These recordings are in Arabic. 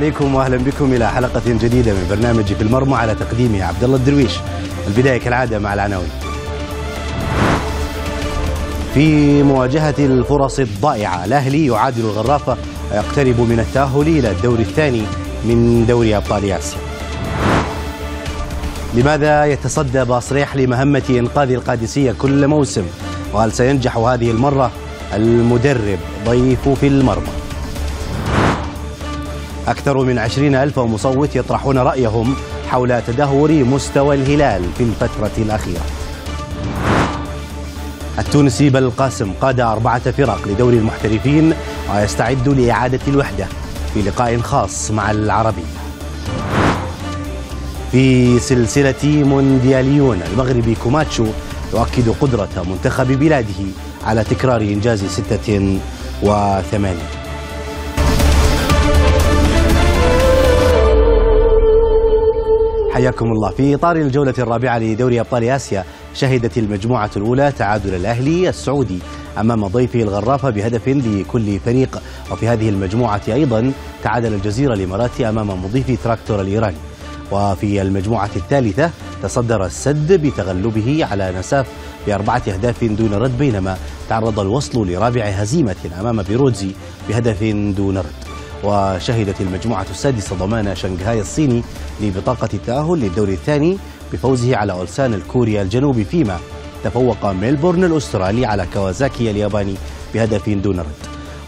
عليكم واهلا بكم إلى حلقة جديدة من برنامج في المرمى على تقديمه عبد الله الدرويش. البداية كالعادة مع العناوين. في مواجهة الفرص الضائعة الأهلي يعادل الغرافه ويقترب من التأهل إلى الدور الثاني من دوري أبطال اسيا. لماذا يتصدى باصريح لمهمة إنقاذ القادسية كل موسم؟ وهل سينجح هذه المرة المدرب ضيف في المرمى؟ أكثر من عشرين ألف مصوت يطرحون رأيهم حول تدهور مستوى الهلال في الفترة الأخيرة. التونسي بلقاسم قاد أربعة فرق لدوري المحترفين ويستعد لإعادة الوحدة في لقاء خاص مع العربي. في سلسلة موندياليون المغربي كوماتشو يؤكد قدرة منتخب بلاده على تكرار إنجاز 86 حياكم الله. في إطار الجولة الرابعة لدوري أبطال آسيا شهدت المجموعة الأولى تعادل الأهلي السعودي أمام ضيفه الغرافة بهدف لكل فريق. وفي هذه المجموعة أيضا تعادل الجزيرة الإماراتي أمام مضيف تراكتور الإيراني وفي المجموعة الثالثة تصدر السد بتغلبه على نساف بأربعة أهداف دون رد بينما تعرض الوصل لرابع هزيمة أمام بيروزي بهدف دون رد. وشهدت المجموعة السادسة ضمان شنغهاي الصيني لبطاقة التأهل للدور الثاني بفوزه على أولسان الكوري الجنوبي فيما تفوق ميلبورن الأسترالي على كوازاكي الياباني بهدف دون رد.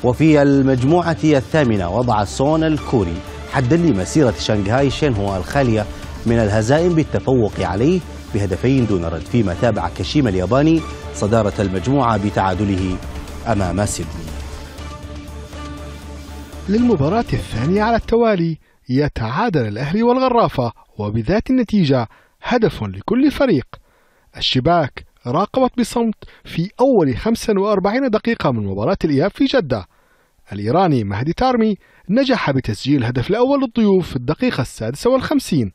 وفي المجموعة الثامنة وضع سون الكوري حدا لمسيرة شنغهاي شينهوا الخالية من الهزائم بالتفوق عليه بهدفين دون رد فيما تابع كشيما الياباني صدارة المجموعة بتعادله أمام سيدني. للمباراة الثانية على التوالي. يتعادل الأهلي والغرافة وبذات النتيجة هدف لكل فريق. الشباك راقبت بصمت في أول 45 دقيقة من مباراة الإياب في جدة. الإيراني مهدي تارمي نجح بتسجيل الهدف الأول للضيوف في الدقيقة السادسة والخمسين.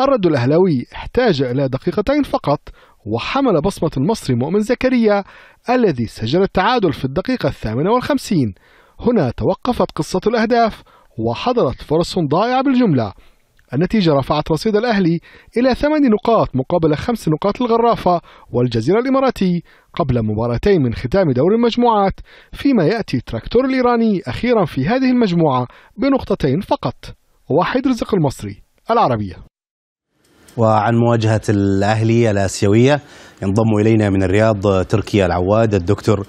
الرد الأهلاوي احتاج إلى دقيقتين فقط وحمل بصمة المصري مؤمن زكريا الذي سجل التعادل في الدقيقة الثامنة والخمسين. هنا توقفت قصة الأهداف وحضرت فرص ضائعة بالجملة. النتيجة رفعت رصيد الأهلي إلى ثمان نقاط مقابل خمس نقاط الغرافة والجزيرة الإماراتي قبل مباراتين من ختام دور المجموعات فيما يأتي تراكتور الإيراني أخيرا في هذه المجموعة بنقطتين فقط. واحد رزق المصري العربية. وعن مواجهة الأهلي الآسيوية ينضم إلينا من الرياض تركيا العواد الدكتور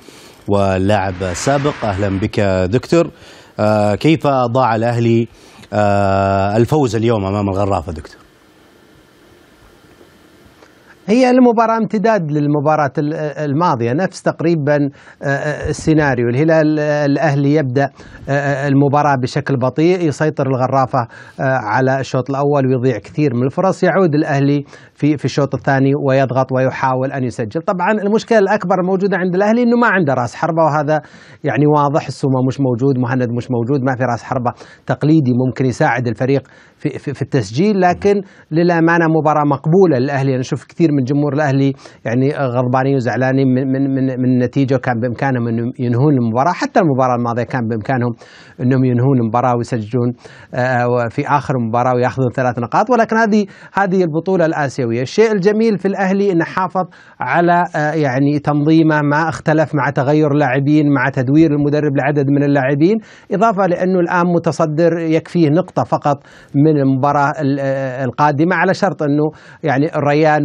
واللاعب السابق أهلا بك دكتور. آه كيف ضاع الأهلي آه الفوز اليوم أمام الغرافة دكتور؟ هي المباراة امتداد للمباراة الماضية نفس تقريبا السيناريو. الهلال الأهلي يبدأ المباراة بشكل بطيء يسيطر الغرافة على الشوط الأول ويضيع كثير من الفرص. يعود الأهلي في في الشوط الثاني ويضغط ويحاول أن يسجل. طبعا المشكلة الأكبر الموجودة عند الأهلي أنه ما عنده رأس حربة وهذا يعني واضح. السومة مش موجود مهند مش موجود ما في رأس حربة تقليدي ممكن يساعد الفريق في, في, في التسجيل. لكن للأمانة مباراة مقبولة للأهلي. أنا أشوف كثير من جمهور الأهلي يعني غضبانين وزعلانين من من من, من النتيجة كان بإمكانهم أنهم ينهون المباراة. حتى المباراة الماضية كان بإمكانهم أنهم ينهون المباراة ويسجلون في آخر المباراة ويأخذون ثلاث نقاط. ولكن هذه هذه البطولة الآسيوية الشيء الجميل في الأهلي أنه حافظ على يعني تنظيمه ما اختلف مع تغير لاعبين مع تدوير المدرب لعدد من اللاعبين إضافة لأنه الآن متصدر يكفيه نقطة فقط من المباراة القادمة على شرط أنه يعني الريان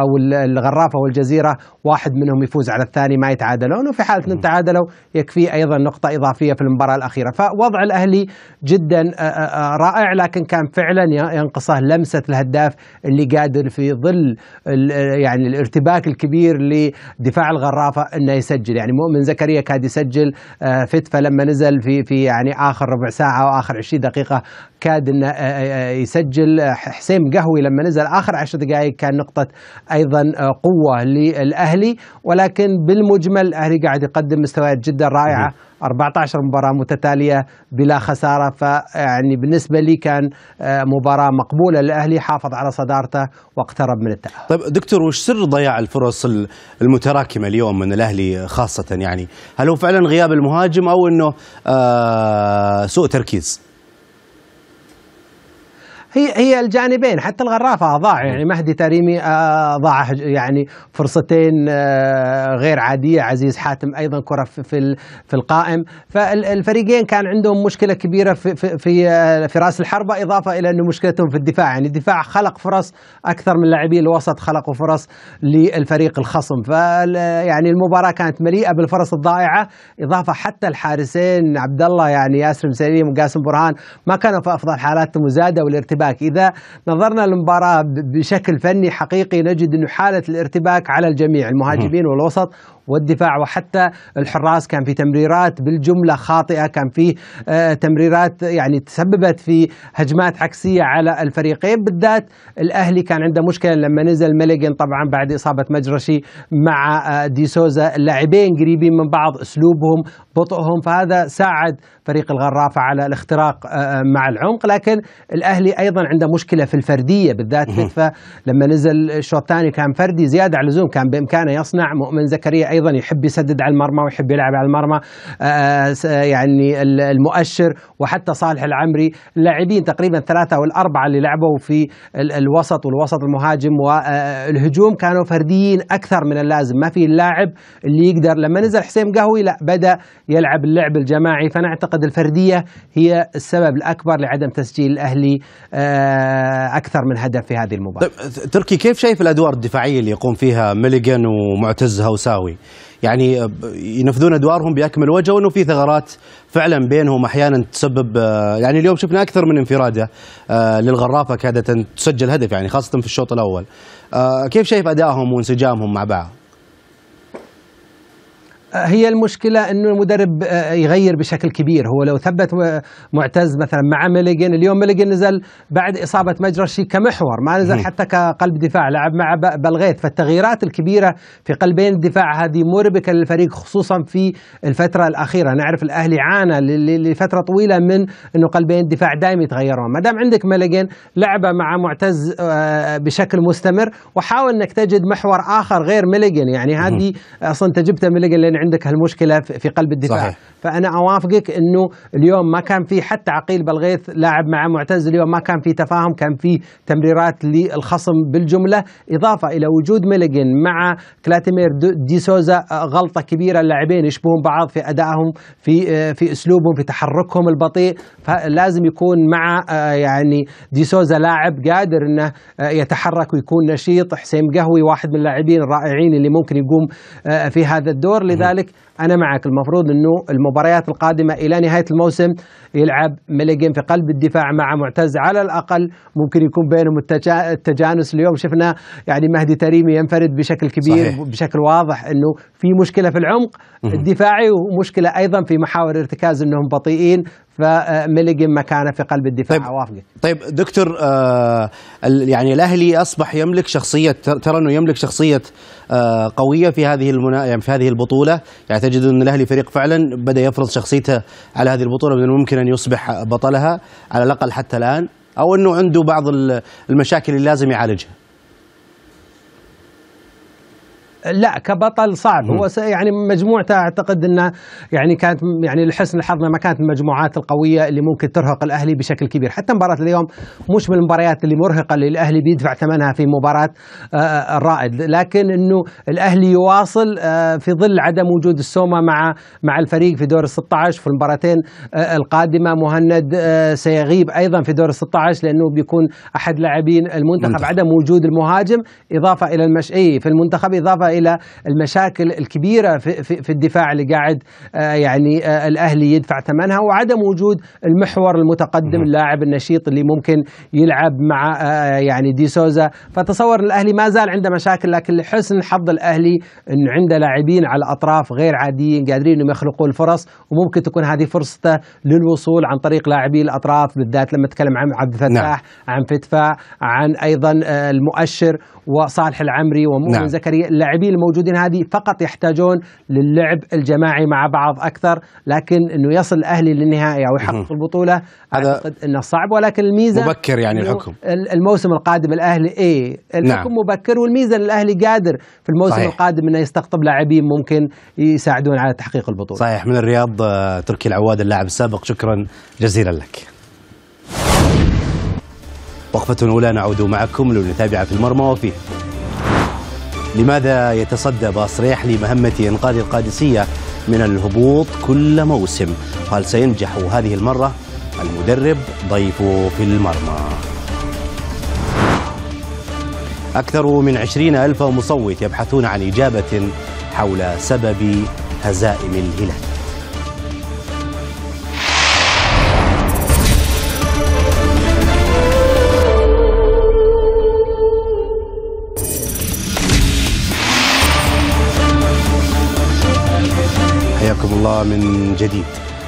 أو الغرافة والجزيرة واحد منهم يفوز على الثاني ما يتعادلون وفي حالة أن تعادلوا يكفي أيضا نقطة إضافية في المباراة الأخيرة. فوضع الأهلي جدا رائع لكن كان فعلا ينقصه لمسة الهداف اللي قادر في ظل يعني الارتباك الكبير لدفاع الغرافة أنه يسجل. يعني مؤمن زكريا كاد يسجل فتفة لما نزل في في يعني آخر ربع ساعة وآخر 20 دقيقة كاد إنه يسجل. حسين قهوي لما نزل آخر عشر دقائق كان نقطة أيضا قوة للأهلي. ولكن بالمجمل الاهلي قاعد يقدم مستويات جدا رائعة. 14 مباراة متتالية بلا خسارة فيعني بالنسبة لي كان مباراة مقبولة للأهلي حافظ على صدارته واقترب من التأهل طيب دكتور وش سر ضياع الفرص المتراكمة اليوم من الأهلي خاصة يعني هل هو فعلا غياب المهاجم أو أنه آه سوء تركيز؟ هي هي الجانبين حتى الغرافة ضاع يعني مهدي تريمي آه، ضاع يعني فرصتين آه، غير عادية عزيز حاتم أيضا كرة في في القائم. فالفريقين كان عندهم مشكلة كبيرة في في في, آه، في رأس الحربة إضافة إلى أنه مشكلتهم في الدفاع يعني الدفاع خلق فرص أكثر من لاعبي الوسط خلقوا فرص للفريق الخصم. ف يعني المباراة كانت مليئة بالفرص الضائعة إضافة حتى الحارسين عبد الله يعني ياسر سليم وقاسم برهان ما كانوا في أفضل حالاتهم وزادوا الارتباك. إذا نظرنا للمباراة بشكل فني حقيقي نجد إنه حالة الارتباك على الجميع المهاجمين والوسط والدفاع. وحتى الحراس كان في تمريرات بالجملة خاطئة كان في آه، تمريرات يعني تسببت في هجمات عكسية على الفريقين. بالذات الأهلي كان عنده مشكلة لما نزل مليجن طبعا بعد إصابة مجرشي مع آه، دي سوزا. اللاعبين قريبين من بعض أسلوبهم بطئهم فهذا ساعد فريق الغرافه على الاختراق آه، مع العمق. لكن الأهلي أيضا عنده مشكلة في الفردية بالذات لما نزل الشوط الثاني كان فردي زيادة على اللزوم كان بإمكانه يصنع. مؤمن زكريا أيضا يحب يسدد على المرمى ويحب يلعب على المرمى آه، يعني المؤشر وحتى صالح العمري اللاعبين تقريبا ثلاثة والاربعه اللي لعبوا في الوسط والوسط المهاجم والهجوم كانوا فرديين أكثر من اللازم ما في اللاعب اللي يقدر لما نزل حسين قهوي لا بدأ يلعب اللعب الجماعي فنعتقد الفردية هي السبب الأكبر لعدم تسجيل الأهلي آه، أكثر من هدف في هذه المباراة. طيب تركي كيف شايف الأدوار الدفاعية اللي يقوم فيها ميليجن ومعتز هوساوي؟ يعني ينفذون أدوارهم بأكمل وجه وإنه في ثغرات فعلا بينهم أحيانا تسبب يعني اليوم شفنا أكثر من انفرادة آه، للغرافة كادت تسجل هدف يعني خاصة في الشوط الأول. آه، كيف شايف أدائهم وانسجامهم مع بعض؟ هي المشكلة أنه المدرب آه، يغير بشكل كبير. هو لو ثبت معتز مثلا مع ميليجن اليوم ميليجن نزل بعد إصابة مجرشي كمحور ما نزل حتى كقلب دفاع لعب مع بلغيث. فالتغييرات الكبيرة في قلبين الدفاع هذه مربكة للفريق خصوصا في الفترة الأخيرة. نعرف الأهلي عانى لفترة طويلة من أنه قلبين الدفاع دائما يتغيرون. ما دام عندك ميليجن لعبه مع معتز آه، بشكل مستمر وحاول أنك تجد محور آخر غير ميليجن يعني هذه أصلا أنت جبت ميليجن لأن عندك هالمشكلة في قلب الدفاع صحيح. فأنا أوافقك إنه اليوم ما كان في حتى عقيل بلغيث لاعب مع معتز اليوم ما كان في تفاهم كان في تمريرات للخصم بالجملة إضافة إلى وجود ميليجن مع كلاوديمير دي سوزا غلطة كبيرة اللاعبين يشبهون بعض في أدائهم في في أسلوبهم في تحركهم البطيء فلازم يكون مع يعني دي سوزا لاعب قادر إنه يتحرك ويكون نشيط. حسين المقهوي واحد من اللاعبين الرائعين اللي ممكن يقوم في هذا الدور. لذلك أنا معك المفروض إنه المباريات القادمة إلى نهاية الموسم. يلعب مليجن في قلب الدفاع مع معتز على الأقل. ممكن يكون بينهم التجانس اليوم. شفنا يعني مهدي تريمي ينفرد بشكل كبير صحيح. بشكل واضح إنه في مشكلة في العمق الدفاعي ومشكلة أيضا في محاور ارتكاز إنهم بطيئين. فميليجن مكانه في قلب الدفاع طيب. اوافقك طيب دكتور آه يعني الأهلي أصبح يملك شخصية ترى إنه يملك شخصية آه قوية في هذه المنا يعني في هذه البطولة. يعني تجد إن الأهلي فريق فعلا بدأ يفرض شخصيته على هذه البطولة من الممكن أن يصبح بطلها على الأقل حتى الآن أو أنه عنده بعض المشاكل اللي لازم يعالجها. لا كبطل صعب. هو يعني مجموعته أعتقد إنه يعني كانت يعني لحسن الحظ ما كانت من المجموعات القوية اللي ممكن ترهق الأهلي بشكل كبير، حتى مباراة اليوم مش من المباريات اللي مرهقة اللي الأهلي بيدفع ثمنها في مباراة آه، آه، الرائد، لكن إنه الأهلي يواصل آه، في ظل عدم وجود السومة مع مع الفريق في دور ال 16 في المباراتين القادمة مهند سيغيب أيضا في دور ال 16 لأنه بيكون أحد لاعبين المنتخب. عدم وجود المهاجم إضافة إلى المشئي في المنتخب إضافة إلى المشاكل الكبيرة في, في, في الدفاع اللي قاعد آه، يعني آه، الأهلي يدفع ثمنها وعدم وجود المحور المتقدم اللاعب النشيط اللي ممكن يلعب مع آه، يعني دي سوزا فتصور الأهلي ما زال عنده مشاكل لكن لحسن حظ الأهلي انه عنده لاعبين على الأطراف غير عاديين قادرين إنهم يخلقوا الفرص وممكن تكون هذه فرصته للوصول عن طريق لاعبي الأطراف بالذات لما نتكلم عن عبد الفتاح نعم. عن فتفا عن أيضا المؤشر وصالح العمري ومؤمن نعم. زكريا اللاعبين الموجودين هذه فقط يحتاجون للعب الجماعي مع بعض أكثر لكن إنه يصل الاهلي للنهائي أو يحقق البطولة هذا أعتقد إنه صعب ولكن الميزة مبكر يعني الحكم. الموسم القادم الأهلي إيه الحكم نعم. مبكر والميزة الأهلي قادر في الموسم صحيح. القادم إنه يستقطب لاعبين ممكن يساعدون على تحقيق البطولة. صحيح من الرياض آه، تركي العواد اللاعب السابق شكرا جزيلا لك. وقفة أولى نعود معكم لنتابع في المرمى وفيه. لماذا يتصدى بأصريح لمهمة إنقاذ القادسية من الهبوط كل موسم؟ هل سينجح هذه المرة المدرب ضيفه في المرمى. أكثر من عشرين ألف مصوت يبحثون عن إجابة حول سبب هزائم الهلال. حياكم الله من جديد.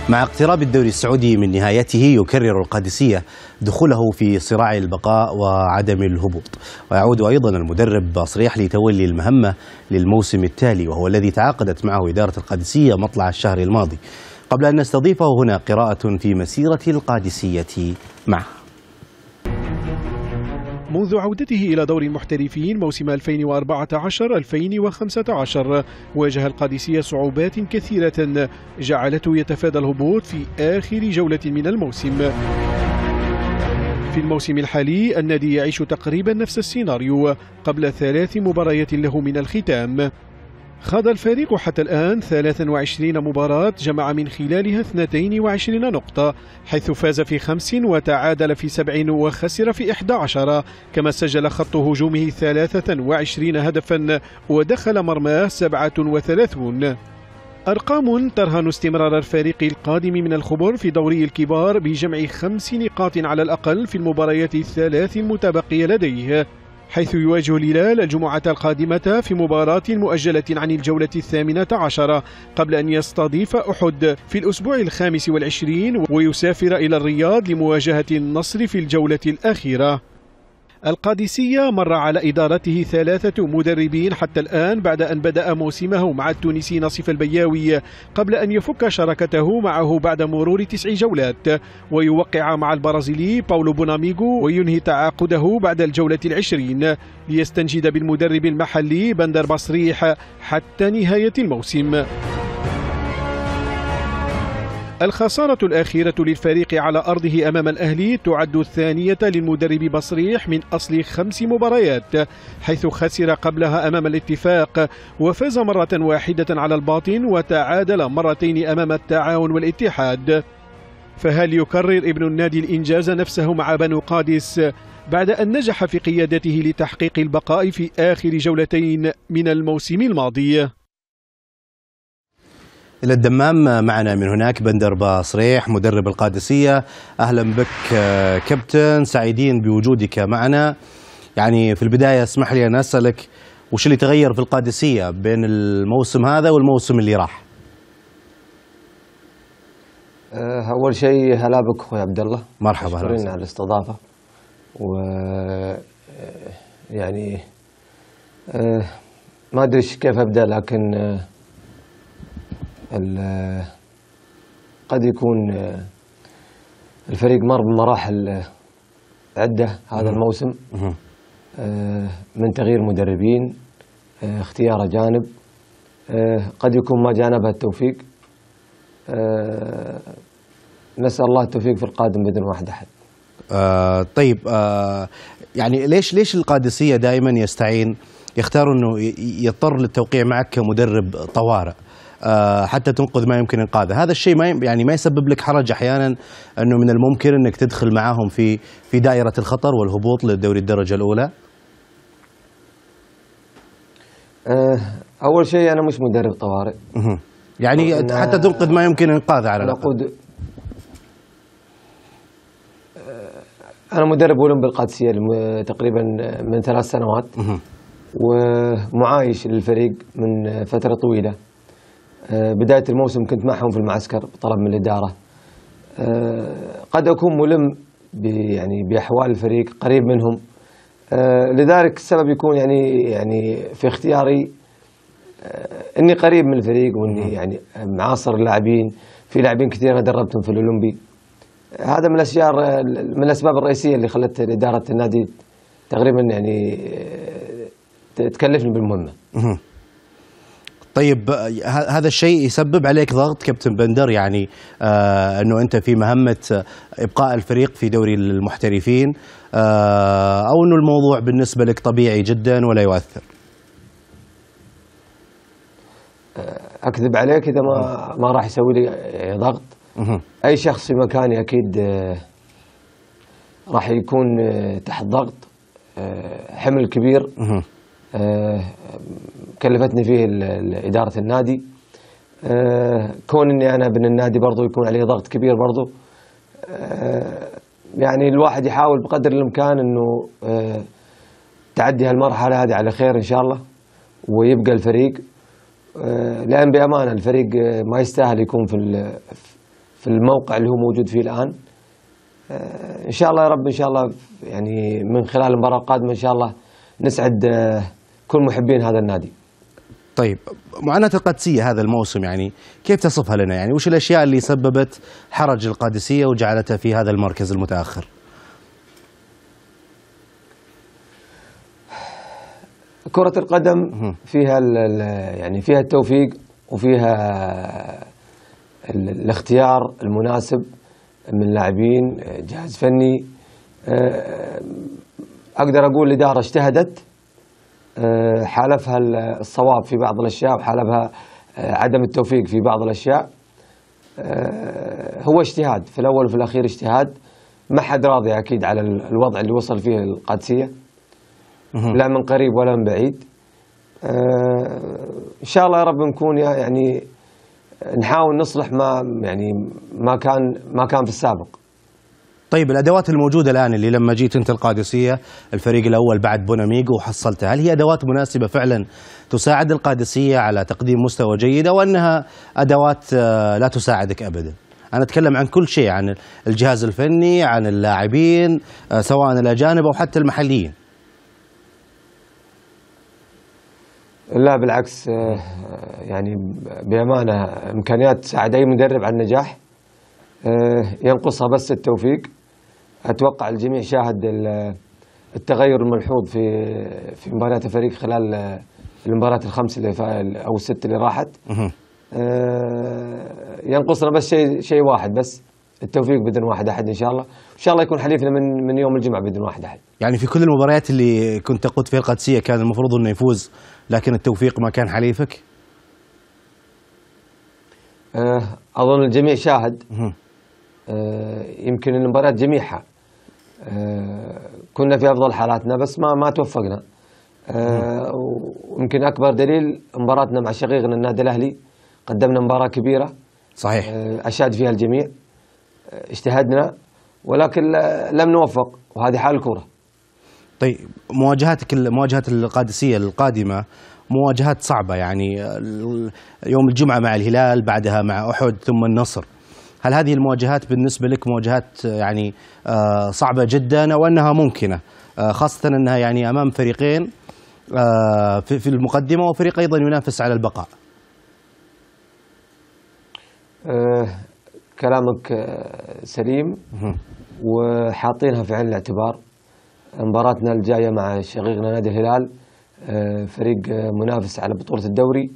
مع اقتراب الدوري السعودي من نهايته يكرر القادسية دخوله في صراع البقاء وعدم الهبوط. ويعود أيضا المدرب باصريح لتولي المهمة للموسم التالي وهو الذي تعاقدت معه إدارة القادسية مطلع الشهر الماضي. قبل أن نستضيفه هنا قراءة في مسيرة القادسية معه. منذ عودته إلى دور المحترفين موسم 2014-2015 واجه القادسية صعوبات كثيرة جعلته يتفادى الهبوط في آخر جولة من الموسم. في الموسم الحالي النادي يعيش تقريبا نفس السيناريو قبل ثلاث مباريات له من الختام. خاض الفريق حتى الآن 23 مباراة جمع من خلالها 22 نقطة حيث فاز في خمس وتعادل في سبع وخسر في 11 كما سجل خط هجومه 23 هدفا ودخل مرماه 37 أرقام ترهن استمرار الفريق القادم من الخبر في دوري الكبار بجمع خمس نقاط على الأقل في المباريات الثلاث المتبقية لديه. حيث يواجه الهلال الجمعة القادمة في مباراة مؤجلة عن الجولة الثامنة عشرة قبل أن يستضيف أحد. في الأسبوع الخامس والعشرين ويسافر إلى الرياض لمواجهة النصر في الجولة الأخيرة. القادسية مر على إدارته ثلاثة مدربين حتى الآن بعد أن بدأ موسمه مع التونسي نصيف البياوي قبل أن يفك شراكته معه بعد مرور تسع جولات. ويوقع مع البرازيلي باولو بوناميغو وينهي تعاقده بعد الجولة العشرين ليستنجد بالمدرب المحلي بندر بصريح حتى نهاية الموسم. الخسارة الأخيرة للفريق على أرضه أمام الأهلي تعد الثانية للمدرب بصريح من أصل خمس مباريات حيث خسر قبلها أمام الاتفاق وفاز مرة واحدة على الباطن وتعادل مرتين أمام التعاون والاتحاد. فهل يكرر ابن النادي الإنجاز نفسه مع بنو قادس بعد أن نجح في قيادته لتحقيق البقاء في آخر جولتين من الموسم الماضي؟ إلى الدمام معنا من هناك بندر باصريح مدرب القادسية. أهلا بك كابتن سعيدين بوجودك معنا. يعني في البداية اسمح لي أن أسألك وش اللي تغير في القادسية بين الموسم هذا والموسم اللي راح؟ أول شيء هلا بك أخوي عبد الله. مرحبا شكرا على الاستضافة. و يعني ما أدري كيف أبدأ لكن قد يكون الفريق مر بمراحل عدة هذا الموسم. من تغيير مدربين اختيار أجانب. قد يكون ما جانبها التوفيق. نسأل الله التوفيق في القادم بدون واحد أحد. آه طيب آه يعني ليش ليش القادسية دائما يستعين يختار إنه يضطر للتوقيع معك كمدرب طوارئ؟ آه حتى تنقذ ما يمكن إنقاذه. هذا الشيء ما يعني ما يسبب لك حرج أحيانا إنه من الممكن إنك تدخل معاهم في في دائرة الخطر والهبوط للدوري الدرجة الأولى. أه أول شيء أنا مش مدرب طوارئ. يعني حتى تنقذ ما يمكن إنقاذه على نقود أنا مدرب اولمبي القادسية تقريبا من ثلاث سنوات. ومعايش للفريق من فترة طويلة. بداية الموسم كنت معهم في المعسكر بطلب من الإدارة. قد أكون ملم يعني بأحوال الفريق قريب منهم. لذلك السبب يكون يعني يعني في اختياري إني قريب من الفريق وإني يعني معاصر اللاعبين. في لاعبين كثير أنا دربتهم في الأولمبي. هذا من الأشياء من الأسباب الرئيسية اللي خلت إدارة النادي تقريبا يعني تكلفني بالمهمة. طيب آه، هذا الشيء يسبب عليك ضغط كابتن بندر يعني آه إنه أنت في مهمة آه، إبقاء الفريق في دوري المحترفين آه أو إنه الموضوع بالنسبة لك طبيعي جدا ولا يؤثر أكذب عليك إذا ما ما راح يسوي لي ضغط. أي شخص في مكاني أكيد آه، راح يكون آه، تحت ضغط آه، حمل كبير. آه، كلفتني فيه إدارة النادي. آه، كون إني أنا ابن النادي برضو يكون عليه ضغط كبير برضو. آه، يعني الواحد يحاول بقدر الإمكان إنه آه، تعدي هالمرحلة هذه على خير إن شاء الله ويبقى الفريق. لأن بأمانة الفريق ما يستاهل يكون في في الموقع اللي هو موجود فيه الآن. إن شاء الله يا رب إن شاء الله يعني من خلال المباراة القادمة إن شاء الله نسعد كل محبين هذا النادي. طيب معاناة القادسية هذا الموسم يعني كيف تصفها لنا؟ يعني وش الأشياء اللي سببت حرج القادسية وجعلتها في هذا المركز المتأخر؟ كرة القدم فيها يعني فيها التوفيق وفيها ال- الاختيار المناسب من لاعبين جهاز فني. آه، أقدر أقول الاداره اجتهدت حالفها ال- الصواب في بعض الأشياء وحالفها آه، عدم التوفيق في بعض الأشياء. آه، هو اجتهاد في الأول وفي الأخير اجتهاد. ما حد راضي أكيد على ال- الوضع اللي وصل فيه القادسية. لا من قريب ولا من بعيد. آه، إن شاء الله يا رب نكون يعني نحاول نصلح ما يعني ما كان ما كان في السابق. طيب الأدوات الموجودة الآن اللي لما جيت أنت القادسية الفريق الأول بعد بوناميغو وحصلتها هل هي أدوات مناسبة فعلا تساعد القادسية على تقديم مستوى جيد أو أنها أدوات آه، لا تساعدك أبدا؟ أنا أتكلم عن كل شيء عن الجهاز الفني عن اللاعبين آه، سواء الأجانب أو حتى المحليين. لا بالعكس آه، يعني بأمانة إمكانيات تساعد اي مدرب على النجاح ينقصها بس التوفيق. أتوقع الجميع شاهد ال- التغير الملحوظ في في مباريات الفريق خلال المباريات الخمس اللي أو الست اللي راحت. آه، ينقصنا بس شيء شيء واحد بس التوفيق بدون واحد أحد إن شاء الله. إن شاء الله يكون حليفنا من من يوم الجمعة بدون واحد أحد. يعني في كل المباريات اللي كنت تقود فيها القادسية كان المفروض أنه يفوز لكن التوفيق ما كان حليفك؟ آه، أظن الجميع شاهد. يمكن المباريات جميعها آه، كنا في أفضل حالاتنا بس ما ما توفقنا. آه، ويمكن أكبر دليل مباراتنا مع شقيقنا النادي الأهلي. قدمنا مباراة كبيرة. صحيح. آه، أشاد فيها الجميع. آه، اجتهدنا ولكن لم نوفق وهذه حال الكره طيب مواجهاتك مواجهات القادسية القادمة مواجهات صعبة يعني يوم الجمعة مع الهلال بعدها مع أحد ثم النصر. هل هذه المواجهات بالنسبة لك مواجهات يعني آه، صعبة جدا أو أنها ممكنة؟ آه، خاصة أنها يعني أمام فريقين آه، في المقدمة وفريق أيضا ينافس على البقاء. آه، كلامك آه، سليم وحاطينها في عين الاعتبار. مباراتنا الجاية مع شقيقنا نادي الهلال آه، فريق آه، منافس على بطولة الدوري.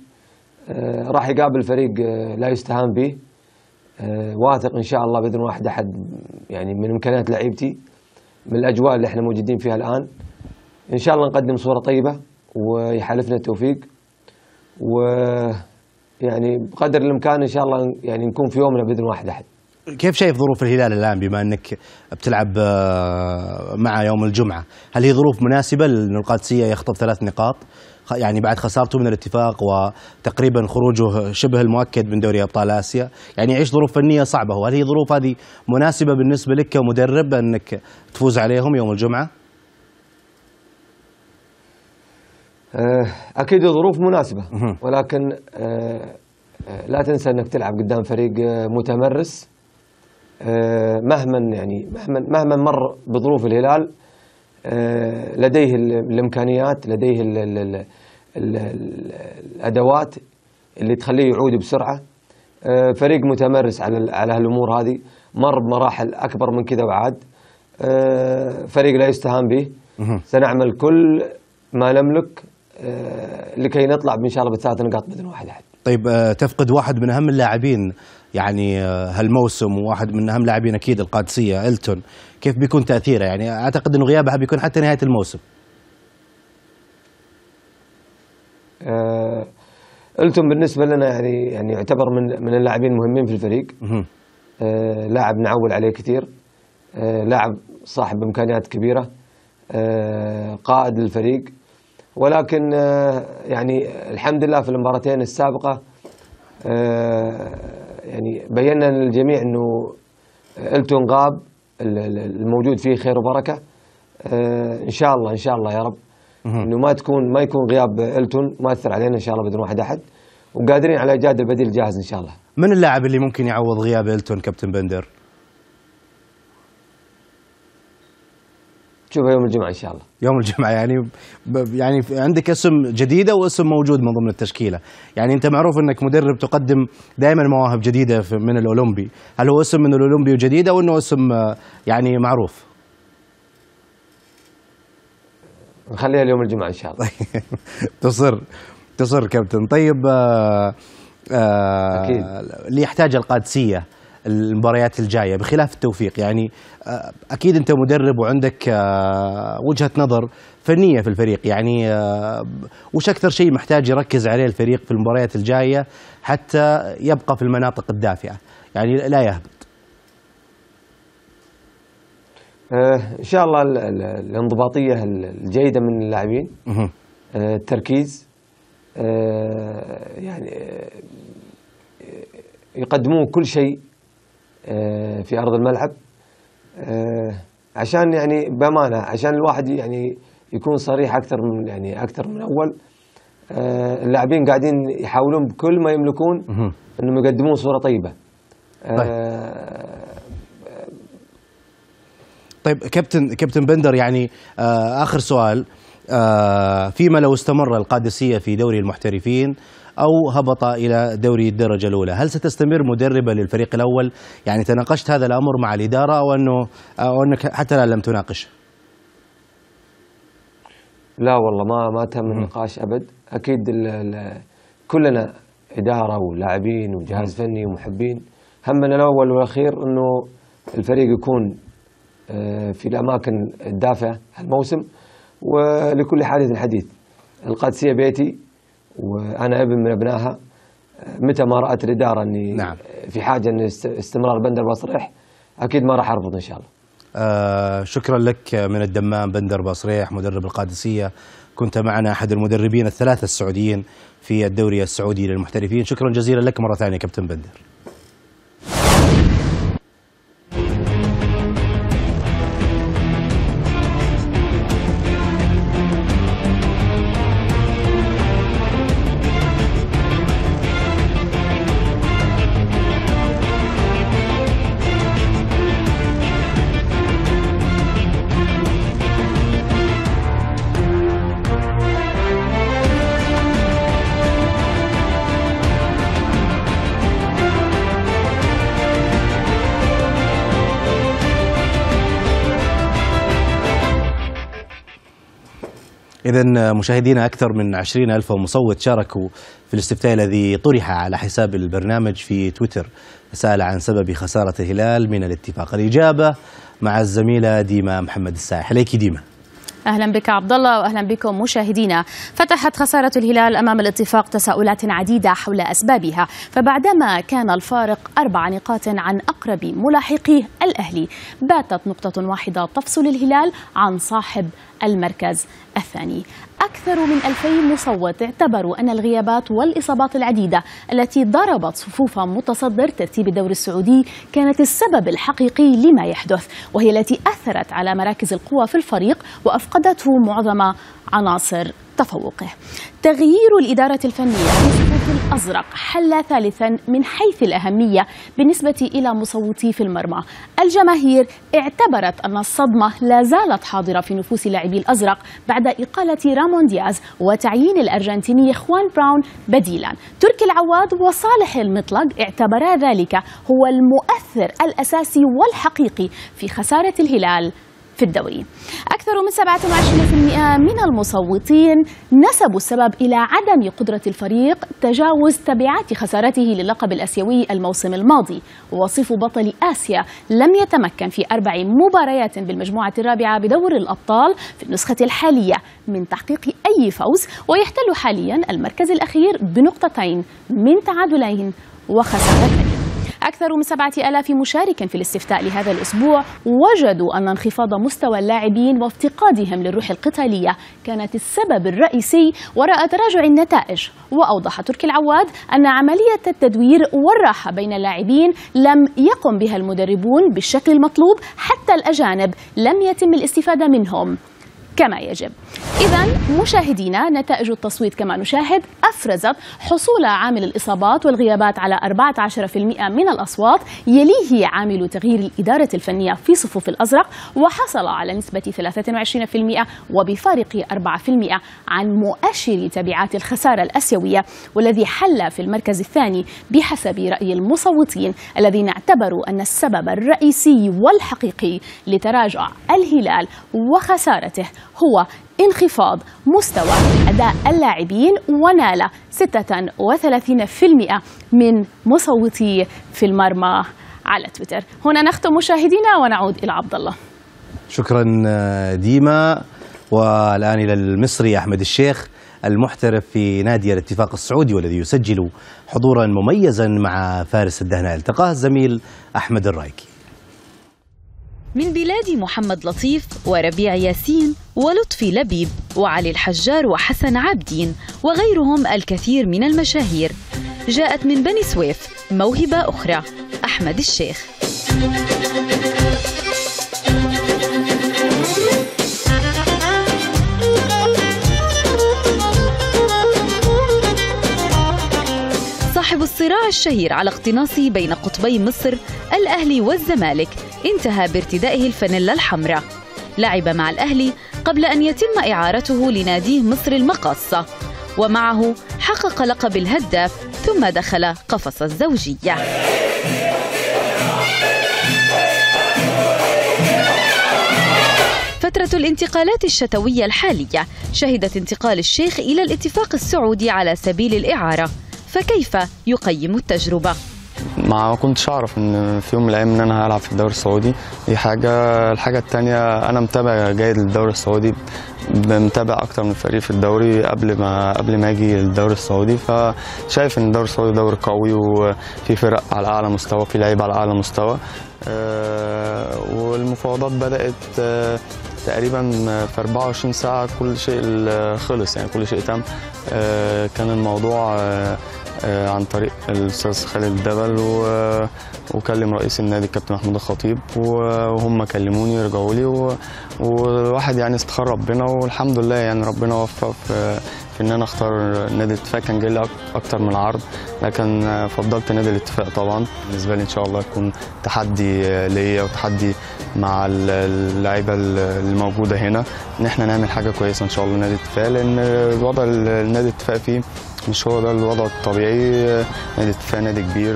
آه، راح يقابل فريق آه، لا يستهان به. آه، واثق إن شاء الله بإذن واحد أحد يعني من إمكانيات لعيبتي من الأجواء اللي إحنا موجودين فيها الآن. إن شاء الله نقدم صورة طيبة ويحالفنا التوفيق. ويعني بقدر الإمكان إن شاء الله يعني نكون في يومنا بإذن واحد أحد. كيف شايف ظروف الهلال الآن بما أنك بتلعب آه، مع يوم الجمعة؟ هل هي ظروف مناسبة لأن القادسية يخطب ثلاث نقاط؟ يعني بعد خسارته من الاتفاق وتقريبا خروجه شبه المؤكد من دوري أبطال آسيا يعني يعيش ظروف فنية صعبة هو. هل هي ظروف هذه مناسبة بالنسبة لك كمدرب أنك تفوز عليهم يوم الجمعة؟ آه، أكيد ظروف مناسبة مهم. ولكن آه، آه، لا تنسى أنك تلعب قدام فريق متمرس. مهما يعني مهما مهما مر بظروف الهلال. لديه ال- الإمكانيات لديه ال ال ال ال ال الأدوات اللي تخليه يعود بسرعة. آه، فريق متمرس على على هالأمور هذه مر بمراحل أكبر من كذا وعاد. آه، فريق لا يستهان به. سنعمل كل ما نملك آه، لكي نطلع ان شاء الله بثلاث نقاط بدون واحد أحد. طيب آه، تفقد واحد من أهم اللاعبين يعني آه، هالموسم وواحد من أهم لاعبين أكيد القادسية. إلتون كيف بيكون تأثيره؟ يعني أعتقد إنه غيابها بيكون حتى نهاية الموسم. آه، إلتون بالنسبة لنا يعني يعني يعتبر من من اللاعبين المهمين في الفريق. آه، لاعب نعول عليه كثير. آه، لاعب صاحب إمكانيات كبيرة. آه، قائد للفريق. ولكن آه، يعني الحمد لله في المباراتين السابقة آه، يعني بينا للجميع إنه إلتون غاب ال- ال- الموجود فيه خير وبركة. آه، إن شاء الله إن شاء الله يا رب. إنه ما تكون ما يكون غياب إلتون مؤثر علينا إن شاء الله بدون واحد أحد. وقادرين على إيجاد البديل جاهز إن شاء الله. من اللاعب اللي ممكن يعوض غياب إلتون كابتن بندر؟ تشوفها يوم الجمعة إن شاء الله. يوم الجمعة يعني يعني عندك اسم جديدة واسم موجود من ضمن التشكيلة. يعني أنت معروف إنك مدرب تقدم دائما مواهب جديدة من الأولمبي. هل هو اسم من الأولمبي وجديد أو انه اسم آه، يعني معروف؟ نخليها ليوم الجمعة إن شاء الله. تصر تصر كابتن. طيب آه آه أكيد. اللي يحتاج القادسية. المباريات الجاية بخلاف التوفيق. يعني آه أكيد أنت مدرب وعندك آه وجهة نظر فنية في الفريق. يعني آه وش أكثر شيء محتاج يركز عليه الفريق في المباريات الجاية حتى يبقى في المناطق الدافئة؟ يعني لا يهبط. إن شاء الله ال- ال- الانضباطية الجيدة من اللاعبين. التركيز. يعني يقدمون كل شيء. في أرض الملعب آه عشان يعني بأمانة عشان الواحد يعني يكون صريح أكثر من يعني أكثر من اول آه اللاعبين قاعدين يحاولون بكل ما يملكون. إنهم يقدمون صورة طيبة. آه طيب كابتن كابتن بندر يعني آه آخر سؤال. آه فيما لو استمر القادسية في دوري المحترفين أو هبط إلى دوري الدرجة الأولى، هل ستستمر مدربا للفريق الأول؟ يعني تناقشت هذا الأمر مع الإدارة أو انه أو أنك حتى لا لم تناقش؟ لا والله ما ما تم النقاش أبد. أكيد ال ال كلنا إدارة ولاعبين وجهاز فني ومحبين. همنا الأول والأخير إنه الفريق يكون آه، في الأماكن الدافئة الموسم ولكل حادث حديث. القادسية بيتي وأنا ابن من أبنائها متى ما رأت الإدارة إني نعم. في حاجة ان است- استمرار بندر بصريح أكيد ما راح أرفض إن شاء الله آه شكرا لك من الدمام بندر بصريح مدرب القادسية كنت معنا أحد المدربين الثلاثة السعوديين في الدوري السعودي للمحترفين، شكرا جزيلا لك مرة ثانية كابتن بندر. إذا مشاهدينا أكثر من عشرين ألف مصوت شاركوا في الاستفتاء الذي طرح على حساب البرنامج في تويتر. سأل عن سبب خسارة الهلال من الاتفاق. الإجابة مع الزميلة ديما محمد السايح عليك ديما. أهلا بك عبد الله واهلا بكم مشاهدينا فتحت خسارة الهلال أمام الاتفاق تساؤلات عديدة حول أسبابها. فبعدما كان الفارق أربع نقاط عن أقرب ملاحقيه الأهلي باتت نقطة واحدة تفصل الهلال عن صاحب المركز الثاني. أكثر من 2000 مصوت اعتبروا أن الغيابات والإصابات العديدة التي ضربت صفوف متصدر ترتيب الدوري السعودي كانت السبب الحقيقي لما يحدث وهي التي أثرت على مراكز القوى في الفريق وأفقدته معظم عناصر تفوقه. تغيير الإدارة الفنية الأزرق حل ثالثا من حيث الأهمية بالنسبة إلى مصوتي في المرمى. الجماهير اعتبرت أن الصدمة لا زالت حاضرة في نفوس لاعبي الأزرق بعد إقالة رامون دياز وتعيين الأرجنتيني خوان براون بديلا. تركي العواد وصالح المطلق اعتبرا ذلك هو المؤثر الأساسي والحقيقي في خسارة الهلال. في الدوري. أكثر من 27% من المصوتين نسبوا السبب إلى عدم قدرة الفريق تجاوز تبعات خسارته للقب الأسيوي الموسم الماضي. ووصف بطل آسيا لم يتمكن في أربع مباريات بالمجموعة الرابعة بدور الأبطال في النسخة الحالية من تحقيق أي فوز ويحتل حاليا المركز الأخير بنقطتين من تعادلين وخسارتين أكثر من سبعة ألاف مشارك في الاستفتاء لهذا الأسبوع وجدوا أن انخفاض مستوى اللاعبين وافتقادهم للروح القتالية كانت السبب الرئيسي وراء تراجع النتائج. وأوضح تركي العواد أن عملية التدوير والراحة بين اللاعبين لم يقم بها المدربون بالشكل المطلوب حتى الأجانب لم يتم الاستفادة منهم. كما يجب. إذا مشاهدينا نتائج التصويت كما نشاهد أفرزت حصول عامل الإصابات والغيابات على 14% من الأصوات يليه عامل تغيير الإدارة الفنية في صفوف الأزرق وحصل على نسبة 23% وبفارق 4% عن مؤشر تبعات الخسارة الأسيوية والذي حل في المركز الثاني بحسب رأي المصوتين الذين اعتبروا أن السبب الرئيسي والحقيقي لتراجع الهلال وخسارته هو انخفاض مستوى أداء اللاعبين ونال 36% من مصوتي في المرمى على تويتر. هنا نختم مشاهدينا ونعود إلى عبد الله. شكرا ديما. والآن إلى المصري أحمد الشيخ المحترف في نادي الاتفاق السعودي والذي يسجل حضورا مميزا مع فارس الدهناء. التقاه الزميل أحمد الرايكي. من بلاد محمد لطيف وربيع ياسين ولطفي لبيب وعلي الحجار وحسن عابدين وغيرهم الكثير من المشاهير. جاءت من بني سويف موهبة أخرى أحمد الشيخ. صاحب الصراع الشهير على اقتناصه بين قطبي مصر الأهلي والزمالك انتهى بارتدائه الفانيلا الحمراء لعب مع الأهلي قبل أن يتم إعارته لناديه مصر المقاصة ومعه حقق لقب الهداف ثم دخل قفص الزوجية فترة الانتقالات الشتوية الحالية شهدت انتقال الشيخ إلى الاتفاق السعودي على سبيل الإعارة فكيف يقيم التجربة؟ ما كنتش أعرف إن في يوم من الأيام إن أنا هلعب في الدوري السعودي. دي حاجة الحاجة الثانية أنا متابع جيد للدوري السعودي متابع أكتر من فريق في الدوري قبل ما قبل ما أجي الدوري السعودي. فشايف إن الدوري السعودي دوري قوي وفي فرق على أعلى مستوى في لعيبة على أعلى مستوى. أه والمفاوضات بدأت أه تقريبا في 24 ساعة كل شيء خلص يعني كل شيء تم. أه كان الموضوع عن طريق الأستاذ خالد الدبل وكلم رئيس النادي الكابتن محمود الخطيب وهم كلموني رجعوا لي والواحد يعني استخار ربنا والحمد لله يعني ربنا وفق في, في إن أنا أختار نادي الاتفاق كان جاي لي أكتر من عرض لكن فضلت نادي الاتفاق طبعا. بالنسبة لي إن شاء الله يكون تحدي ليا وتحدي مع اللعيبة الموجوده هنا. إن إحنا نعمل حاجة كويسة إن شاء الله نادي الاتفاق لأن الوضع النادي الاتفاق فيه مش هو ده الوضع الطبيعي. نادي الاتفاق نادي كبير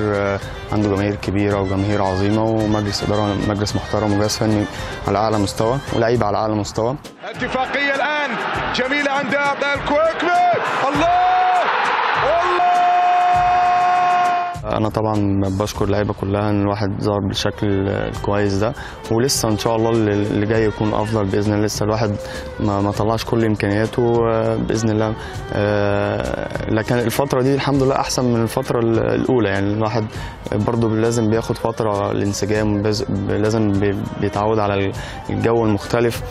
عنده جماهير كبيرة وجماهير عظيمة ومجلس إدارة مجلس محترم وجهاز فني على أعلى مستوى ولعيبة على أعلى مستوى. اتفاقيه الآن جميلة عند الكويكبي الله! أنا طبعا بشكر اللعيبة كلها إن الواحد ظهر بالشكل الكويس ده ولسه إن شاء الله اللي جاي يكون أفضل بإذن الله. لسه الواحد ما, ما طلعش كل إمكانياته بإذن الله. لكن الفترة دي الحمد لله أحسن من الفترة الأولى. يعني الواحد برضه لازم بياخد فترة الانسجام لازم بيتعود على الجو المختلف.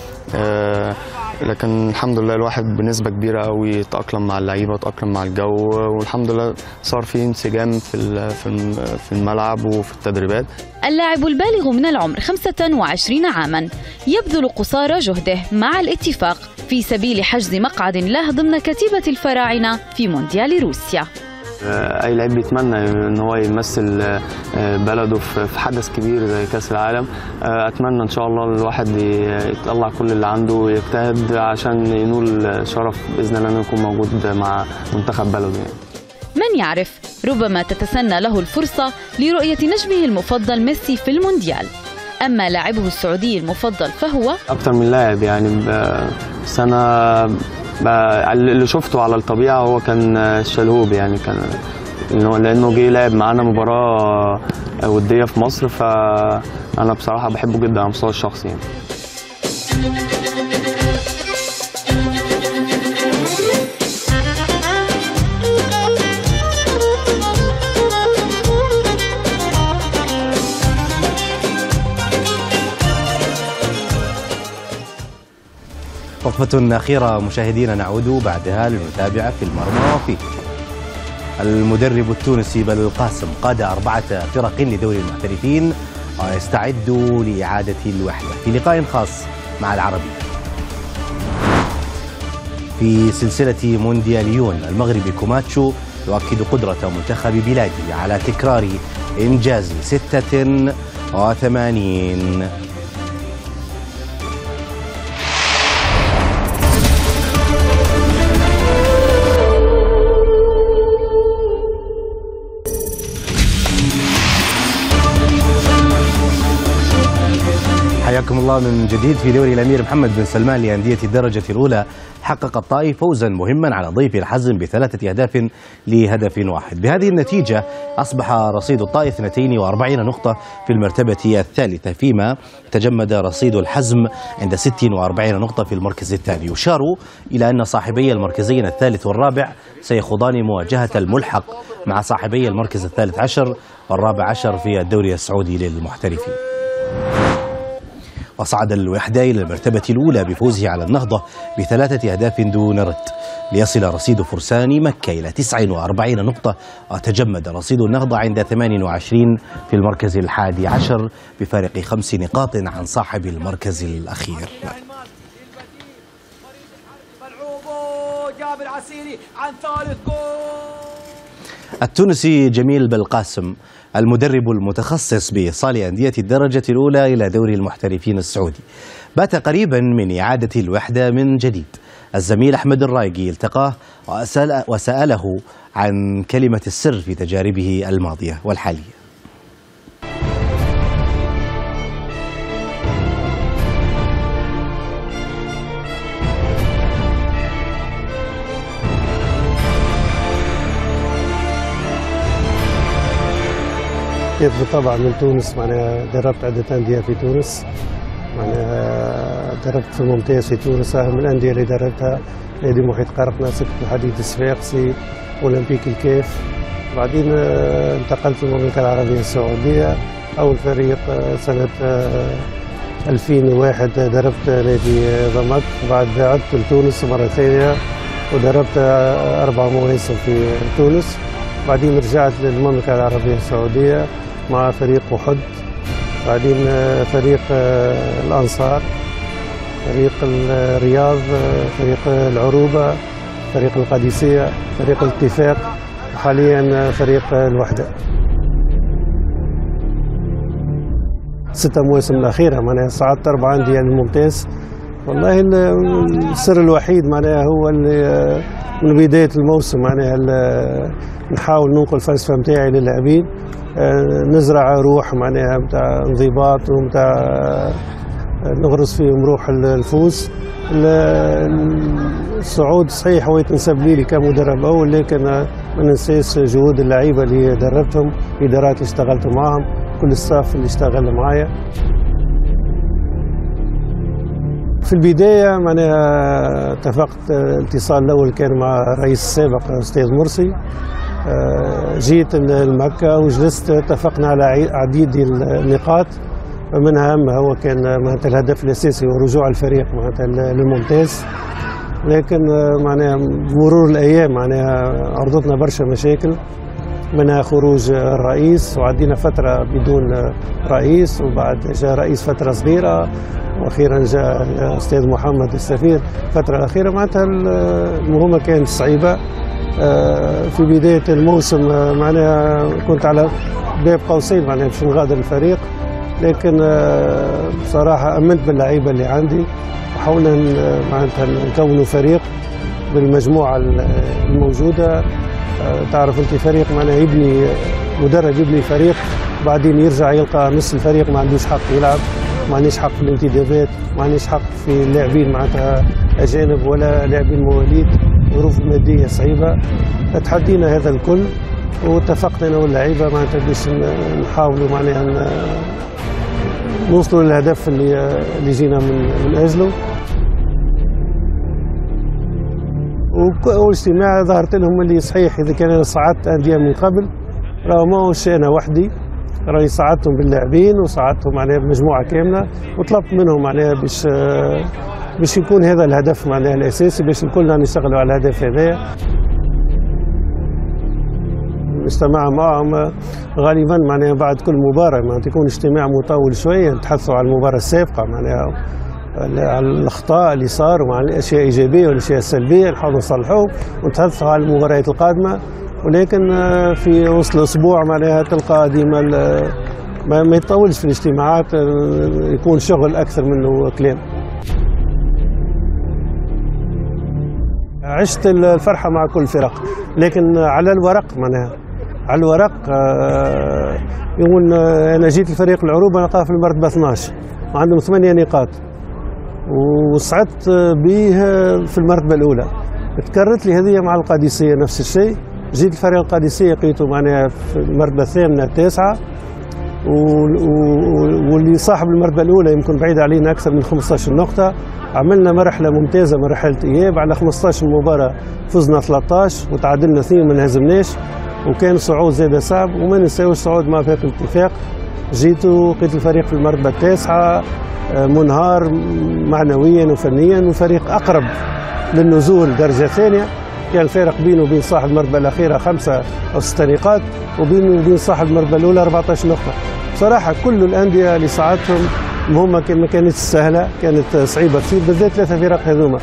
لكن الحمد لله الواحد بنسبة كبيرة قوي تاقلم مع اللعيبة تاقلم مع الجو والحمد لله صار في انسجام في في الملعب وفي التدريبات. اللاعب البالغ من العمر 25 عاما يبذل قصارى جهده مع الاتفاق في سبيل حجز مقعد له ضمن كتيبة الفراعنة في مونديال روسيا. أي لعيب بيتمنى إن هو يمثل بلده في حدث كبير زي كأس العالم. أتمنى إن شاء الله الواحد يطلع كل اللي عنده ويجتهد عشان ينول شرف بإذن الله إنه يكون موجود مع منتخب بلده يعني. من يعرف ربما تتسنى له الفرصة لرؤية نجمه المفضل ميسي في المونديال أما لاعبه السعودي المفضل فهو أكتر من لاعب يعني بس أنا ب- اللي شفته على الطبيعة هو كان الشلهوب يعني كان إنه- لأنه جه لعب معانا مباراة ودية في مصر فأنا بصراحة بحبه جدا على المستوى الشخصي يعني. وقفة أخيرة مشاهدينا نعود بعدها للمتابعة في المرمى وفي المدرب التونسي بلقاسم قاد أربعة فرق لدوري المحترفين ويستعد لإعادة الوحدة. في لقاء خاص مع العربي في سلسلة موندياليون المغربي كوماتشو يؤكد قدرة منتخب بلاده على تكرار إنجاز 86 حياكم الله من جديد في دوري الأمير محمد بن سلمان لأندية الدرجة الأولى. حقق الطائف فوزا مهما على ضيف الحزم بثلاثة أهداف لهدف واحد. بهذه النتيجة أصبح رصيد الطائف 42 نقطة في المرتبة الثالثة فيما تجمد رصيد الحزم عند 46 نقطة في المركز الثاني. يشار إلى أن صاحبي المركزين الثالث والرابع سيخوضان مواجهة الملحق مع صاحبي المركز الثالث عشر والرابع عشر في الدوري السعودي للمحترفين. وصعد الوحدة إلى المرتبة الأولى بفوزه على النهضة بثلاثة أهداف دون رد. ليصل رصيد فرسان مكة إلى 49 نقطة وتجمد رصيد النهضة عند 28 في المركز الحادي عشر بفارق خمس نقاط عن صاحب المركز الأخير. عن ثالث التونسي جميل بالقاسم المدرب المتخصص بإيصال أندية الدرجة الأولى إلى دوري المحترفين السعودي. بات قريبا من إعادة الوحدة من جديد. الزميل أحمد الرايقي التقاه وسأل وسأله عن كلمة السر في تجاربه الماضية والحالية. جيت بالطبع من تونس معناها دربت عدة أندية في تونس. معناها دربت في الممتاز في تونس. أهم الأندية اللي دربتها نادي محيط قرقنة سكت الحديد الصفاقسي أولمبيك الكيف. بعدين آه، انتقلت للمملكة العربية السعودية. أول فريق آه، سنة آه، 2001 دربت نادي آه، ضمك. بعد عدت لتونس مرة ثانية ودربت آه، أربع مواسم في تونس. بعدين رجعت للمملكة العربية السعودية مع فريق وحد بعدين آه، فريق آه، الأنصار فريق الرياض آه، فريق العروبة فريق القادسية فريق الاتفاق وحاليا فريق الوحدة. ستة مواسم الأخيرة معناها صعدت أربع أندية للممتاز. والله ال- السر الوحيد معناها هو اللي من بداية الموسم معناها ال- نحاول ننقل الفلسفة نتاعي للاعبين آه، نزرع روح معناها نتاع انضباط ونتاع نغرس فيهم روح ال- الفوز. ال- الصعود صحيح هو يتنسب لي كمدرب أول لكن ما ننساش جهود اللعيبة اللي دربتهم الادارات اللي اشتغلت معاهم كل الستاف اللي اشتغل معايا. في البداية معناها اتفقت الاتصال الأول كان مع الرئيس السابق الأستاذ مرسي. آه، جيت لمكة وجلست اتفقنا على عديد النقاط. منها أهم هو كان معناتها الهدف الأساسي هو رجوع الفريق معناتها للممتاز لكن آه، معناها مرور الأيام معناها عرضتنا برشا مشاكل. منها خروج الرئيس وعدينا فترة بدون رئيس وبعد جاء رئيس فترة صغيرة. وأخيرا جاء الأستاذ محمد السفير الفترة الاخيره معناتها المهمة كانت صعيبة. آه، في بداية الموسم آه، معناها كنت على باب قوسين معناها باش نغادر الفريق. لكن آه، بصراحة أمنت باللعيبة اللي عندي. وحاولنا معناتها نكونوا فريق بالمجموعة الموجودة. تعرف أنت فريق معناها يبني مدرب يبني فريق بعدين يرجع يلقى نص الفريق ما عندوش حق يلعب. ما عندوش حق في الانتدابات ما عندوش حق في اللاعبين معناتها أجانب ولا لاعبين مواليد. ظروف مادية صعيبة. تحدينا هذا الكل واتفقت أنا واللعيبة معناتها باش نحاولوا معناها نوصلوا للهدف اللي اللي جينا من من أجله. والاجتماع ظهرت لهم اللي صحيح إذا كان أنا صعدت أندية من قبل. راهو ماهوش أنا وحدي. راهي صعدتهم باللاعبين وصعدتهم معناها بمجموعة كاملة وطلبت منهم معناها باش باش يكون هذا الهدف معناها الأساسي باش الكلنا نشتغلوا على الهدف هذايا الاجتماع معهم غالبا معناها بعد كل مباراة معناها يكون اجتماع مطول شوية نتحدثوا على المباراة السابقة معناها على الأخطاء اللي صاروا وعلى الأشياء الإيجابية والأشياء السلبية نحاولوا نصلحوهم ونتحدثوا على المباريات القادمة. ولكن في وسط الأسبوع معناها تلقى ديما ما, ما يطولش في الاجتماعات يكون شغل أكثر منه كلام. عشت الفرحة مع كل الفرق لكن على الورق معناها. على الورق يقول أنا جيت لفريق العروبه نلقاه في المرتبه 12 وعندهم ثمانية نقاط وصعدت به في المرتبة الأولى. تكررت لي هذه مع القادسية نفس الشيء. جيت الفريق القادسيه لقيته معناها في المرتبة الثامنة التاسعة واللي صاحب المرتبة الأولى يمكن بعيد علينا أكثر من 15 نقطة. عملنا مرحلة ممتازة مرحلة إياب على 15 مباراة فزنا 13 وتعادلنا اثنين ما انهزمناش وكان صعود زاد صعب وما ننساوش صعود مع فريق الاتفاق. جيتوا لقيت الفريق في المرتبة التاسعة منهار معنويا وفنيا وفريق أقرب للنزول درجة ثانية. كان الفارق بينه وبين صاحب المرتبه الأخيرة خمسة أو ست نقاط وبينه وبين صاحب المرتبه الأولى 14 نقطة. بصراحة كل الأندية اللي صعدتهم هما ما كانتش سهلة كانت صعيبة كثير بالذات ثلاثة فرق هذوما.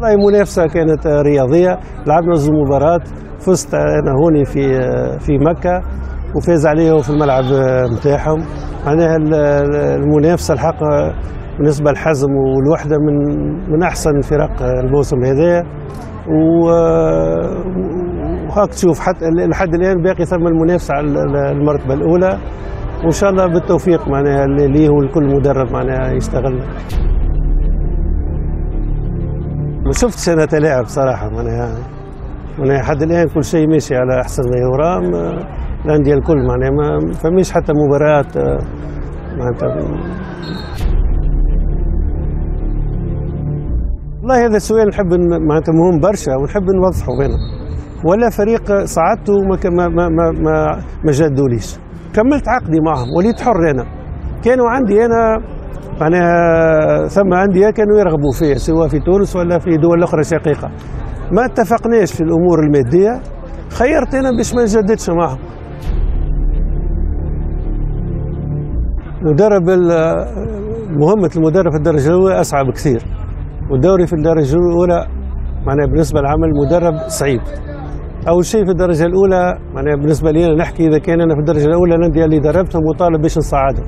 والله منافسة كانت رياضية لعبنا زوج مباراة فزت أنا هوني في في مكة وفاز عليه في الملعب نتاعهم معناها المنافسة الحق بالنسبة للحزم والوحدة من من أحسن فرق الموسم هذا. وهاك تشوف حتى لحد الآن باقي ثم المنافسة على المرتبة الأولى. وإن شاء الله بالتوفيق معناها ليه ولكل مدرب معناها يشتغل ما شفتش أنا تلاعب صراحة معناها. معناها لحد الآن كل شيء ماشي على أحسن ما يرام. الأندية الكل معناها ما فماش حتى مباريات معناتها والله هذا السؤال نحب معناتها مهم برشا ونحب نوضحه بينه ولا فريق صعدته ما ما ما ما, ما جدوليش كملت عقدي معهم وليت حر أنا. كانوا عندي أنا معناها ثم أندية كانوا يرغبوا فيه سواء في تونس ولا في دول أخرى شقيقة. ما اتفقناش في الأمور المادية. خيرت أنا باش ما نجددش معهم. مدرب مهمة المدرب في الدرجة الأولى أصعب كثير. والدوري في الدرجة الأولى معناها بالنسبة للعمل مدرب صعيب. أول شيء في الدرجة الأولى معناها بالنسبة لي أنا نحكي إذا كان أنا في الدرجة الأولى الأندية اللي دربتهم مطالب باش نصعدهم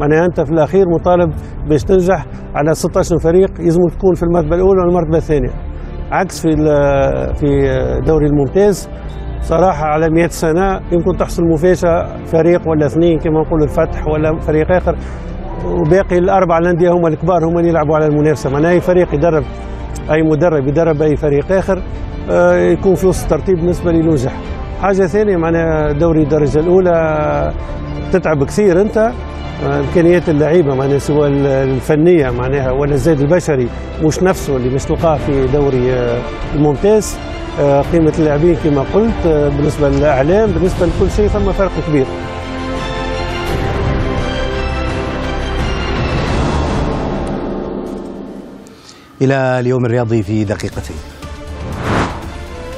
معناها أنت في الأخير مطالب باش تنجح على 16 فريق يلزم تكون في المرتبة الأولى والمرتبه الثانية. عكس في في الدوري الممتاز صراحة على 100 سنة يمكن تحصل مفاجأة فريق ولا اثنين كما نقولوا الفتح ولا فريق آخر. وباقي الأربع الأندية هم الكبار هم اللي يلعبوا على المنافسة. معناها أي فريق يدرب أي مدرب يدرب أي فريق آخر يكون في وسط الترتيب بالنسبة لينجح حاجة ثانية معناها دوري الدرجة الأولى تتعب كثير أنت إمكانيات اللعيبة معناها سواء الفنية معناها ولا الزاد البشري مش نفسه اللي مش تلقاه في دوري الممتاز. قيمة اللاعبين كما قلت بالنسبة للأعلام بالنسبة لكل شيء ثم فرق كبير. إلى اليوم الرياضي في دقيقتين.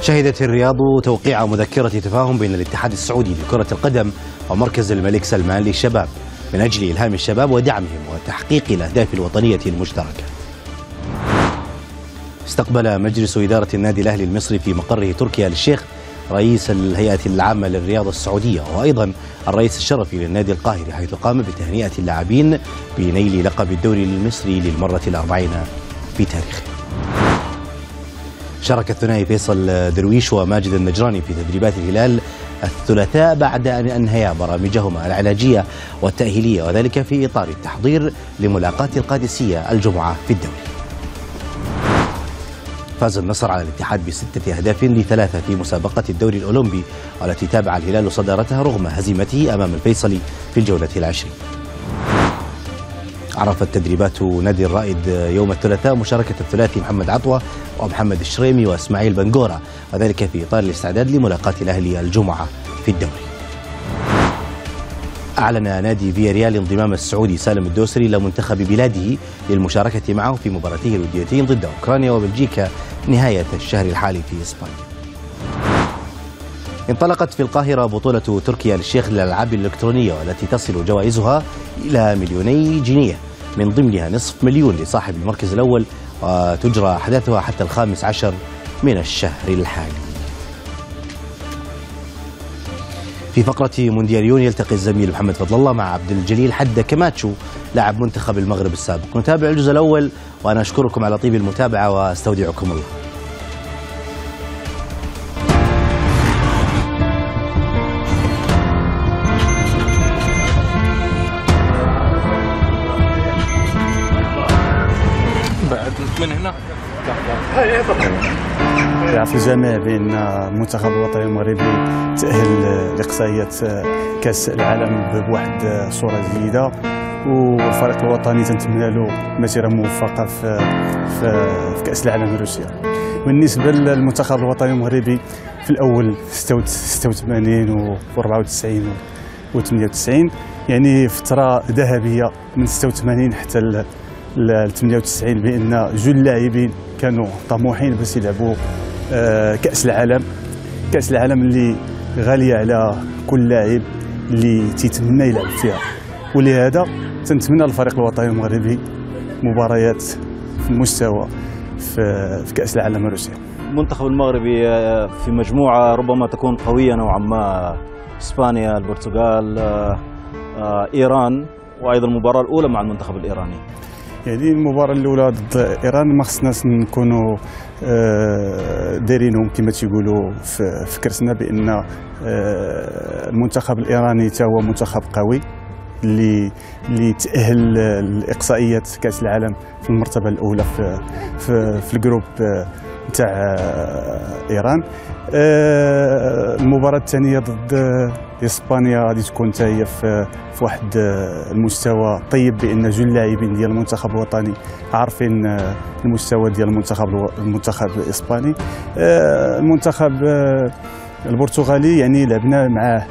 شهدت الرياض توقيع مذكرة تفاهم بين الاتحاد السعودي لكرة القدم ومركز الملك سلمان للشباب من أجل إلهام الشباب ودعمهم وتحقيق الأهداف الوطنية المشتركة. استقبل مجلس إدارة النادي الأهلي المصري في مقره تركيا للشيخ رئيس الهيئة العامة للرياضة السعودية وأيضا الرئيس الشرفي للنادي القاهري حيث قام بتهنئة اللاعبين بنيل لقب الدوري المصري للمرة الأربعين. في تاريخه. شارك الثنائي فيصل درويش وماجد النجراني في تدريبات الهلال الثلاثاء بعد أن أنهيا برامجهما العلاجية والتأهيلية وذلك في إطار التحضير لملاقاة القادسية الجمعة في الدوري. فاز النصر على الاتحاد بستة أهداف لثلاثة في مسابقة الدوري الأولمبي والتي تابع الهلال صدارتها رغم هزيمته أمام الفيصلي في الجولة العشرين. عرفت تدريبات نادي الرائد يوم الثلاثاء مشاركة الثلاثي محمد عطوة ومحمد الشريمي وإسماعيل بنغورا وذلك في إطار الاستعداد لملاقاة الأهلي الجمعة في الدوري. أعلن نادي فيا ريال انضمام السعودي سالم الدوسري إلى منتخب بلاده للمشاركة معه في مباراتيه الوديتين ضد أوكرانيا وبلجيكا نهاية الشهر الحالي في إسبانيا. انطلقت في القاهرة بطولة تركيا للشيخ للألعاب الإلكترونية والتي تصل جوائزها إلى مليوني جنيه. من ضمنها نصف مليون لصاحب المركز الأول وتجرى أحداثها حتى الخامس عشر من الشهر الحالي. في فقرة موندياليون يلتقي الزميل محمد فضل الله مع عبد الجليل حد كماتشو لاعب منتخب المغرب السابق. نتابع الجزء الأول وأنا أشكركم على طيب المتابعة واستودعكم الله. يعرف الجميع بأن المنتخب الوطني المغربي تأهل لاقصائيات كأس العالم بواحد الصورة جيده والفريق الوطني تنتمنى له مسيرة موفقة في في, في كأس العالم روسيا بالنسبة للمنتخب الوطني المغربي في الأول 86 و 94 و 98 يعني فترة ذهبية من 86 حتى ل 98 بأن جوج اللاعبين كانوا طموحين باش يلعبوا كأس العالم. كأس العالم اللي غالية على كل لاعب اللي تيتمنى يلعب فيها. ولهذا تنتمنى للفريق الوطني المغربي مباريات في المستوى في, في كأس العالم الروسي. المنتخب المغربي آه، في مجموعة ربما تكون قوية نوعا ما. إسبانيا البرتغال آه، إيران وأيضا المباراة الأولى مع المنتخب الإيراني. يعني المباراة الأولى ضد إيران ما خصناش نكونوا آه، دايرينهم كما تيقولوا في كرسنا بأن آه، المنتخب الإيراني تا هو منتخب قوي اللي اللي تأهل لإقصائيات كأس العالم في المرتبة الأولى في في, في الجروب نتاع آه، إيران. المباراة الثانية ضد إسبانيا. غادي تكون حتى هي في, واحد المستوى طيب بأن جوج اللاعبين ديال المنتخب الوطني عارفين المستوى ديال المنتخب المنتخب الإسباني. آه، المنتخب آه، البرتغالي يعني لعبنا معاه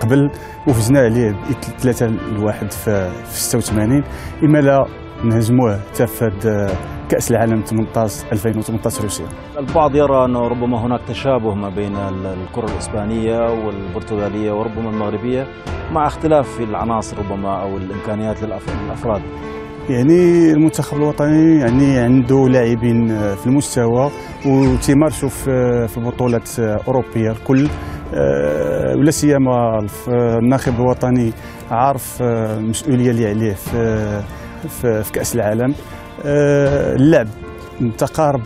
قبل وفزنا عليه ثلاثة لواحد في 86 إما لا نهزموه حتى في كأس العالم 18 2018 روسيا. البعض يرى أنه ربما هناك تشابه ما بين الكرة الإسبانية والبرتغالية وربما المغربية مع اختلاف في العناصر ربما أو الإمكانيات للأفراد. يعني المنتخب الوطني يعني عنده لاعبين في المستوى وتيمارشوا في في بطولات أوروبية الكل. آه، ولا سيما الناخب الوطني عارف المسؤوليه اللي عليه في في كأس العالم. آه، اللعب متقارب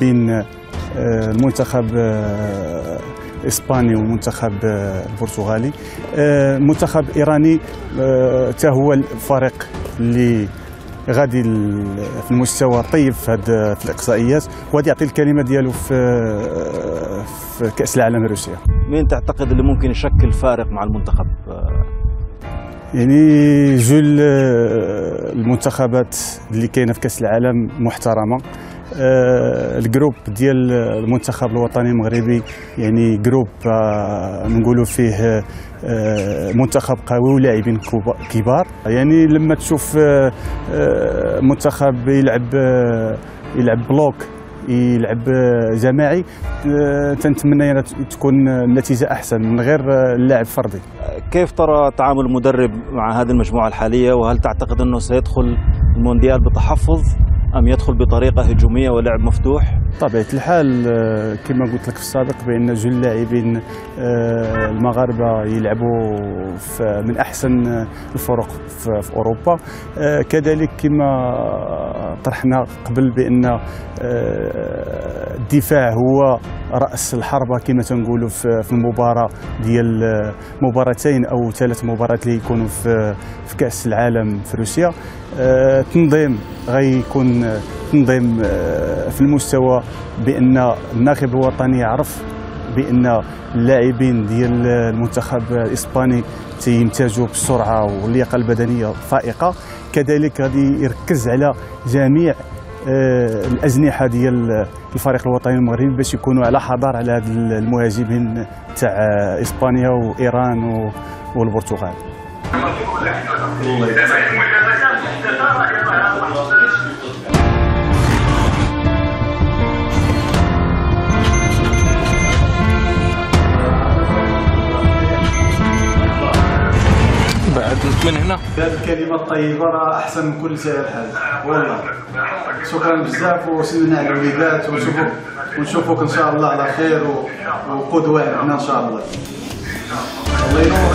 بين آه، المنتخب الاسباني والمنتخب البرتغالي المنتخب الايراني حتى هو الفريق اللي غادي في المستوى طيب في هذه الإقصائيات وغادي يعطي الكلمة ديالو في في كأس العالم روسيا مين تعتقد اللي ممكن يشكل فارق مع المنتخب يعني جل المنتخبات اللي كاينة في كأس العالم محترمة. آه، ال groupe ديال المنتخب الوطني المغربي يعني groupe آه، نقولوا فيه آه، منتخب قوي ولاعبين كبار. يعني لما تشوف منتخب يلعب يلعب bloc يلعب جماعي. تنتمنى تكون النتيجة أحسن من غير اللاعب فردي. كيف ترى تعامل المدرب مع هذه المجموعة الحالية؟ وهل تعتقد إنه سيدخل المونديال بتحفظ؟ أم يدخل بطريقة هجومية ولعب مفتوح؟ طبيعة الحال آه، كما قلت لك في السابق بأن جل اللاعبين آه، المغاربة يلعبوا من أحسن آه، الفرق في أوروبا. كذلك كما طرحنا قبل بأن الدفاع هو رأس الحربة كما تنقولوا في المباراة ديال مباراتين أو ثلاث مباريات اللي يكونوا في كأس العالم في روسيا. آه، التنظيم غيكون آه، تنظيم آه، في المستوى بأن الناخب الوطني يعرف بأن اللاعبين ديال المنتخب الإسباني تيمتازوا بالسرعه واللياقة البدنية فائقة. كذلك غادي يركز على جميع الأجنحة ديال الفريق الوطني المغربي باش يكونوا على حذر على هاد المهاجمين تاع إسبانيا وإيران والبرتغال. بعد من هنا. هذه الكلمة الطيبة راه أحسن من كل سائر الحال والله. شكرا بزاف وسلمنا على الوليدات ونشوفوك ونشوفوك إن شاء الله على خير و- وقدوة عندنا إن شاء الله. الله ينور